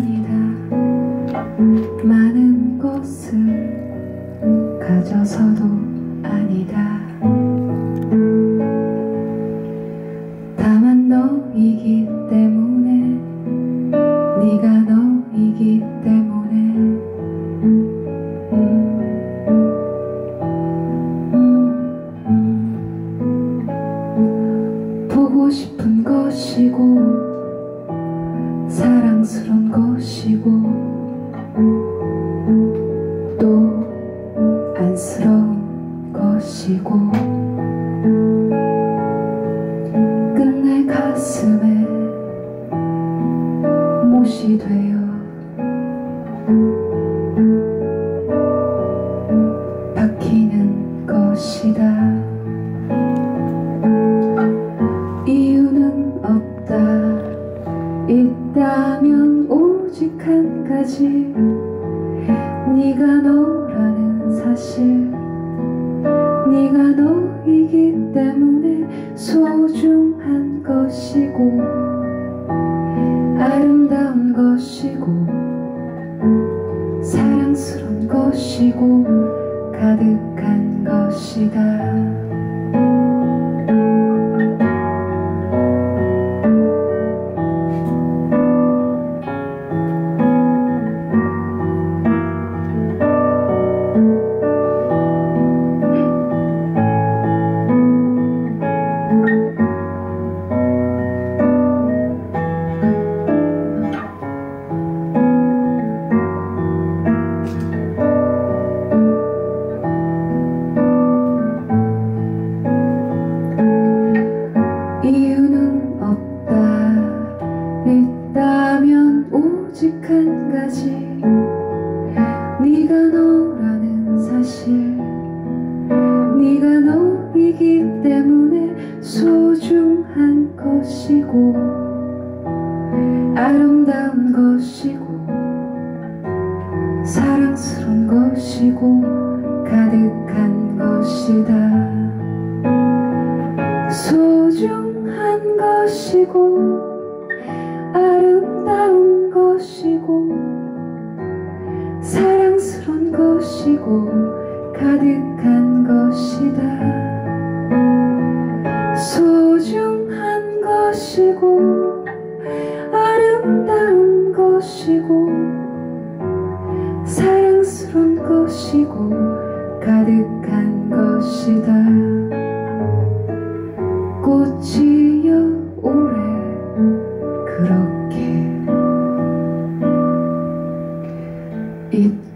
아니다 많은 것을 가져서도 아니다 다만 너이기 때문에 네가 너이기 때문에. 보고 싶은 것이고 사랑스러운 것이고 또 안쓰러운 것이고 끝내 가슴에 못이 되 한 가지 네가 너라는 사실 네가 너이기 때문에 소중한 것이고 아름다운 것이고 사랑스러운 것이고 가득한 것이다 이유는 없다. 있다면 오직 한 가지. 네가 너라는 사실. 네가 너이기 때문에 소중한 것이고 아름다운 것이고 사랑스러운 것이고 것이고 아름다운 것이고 사랑스러운 것이고 가득한 것이다. 소중한 것이고 아름다운 것이고 사랑스러운 것이고 가득한 것이다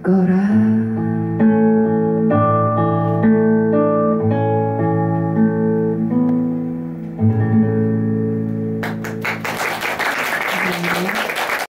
거라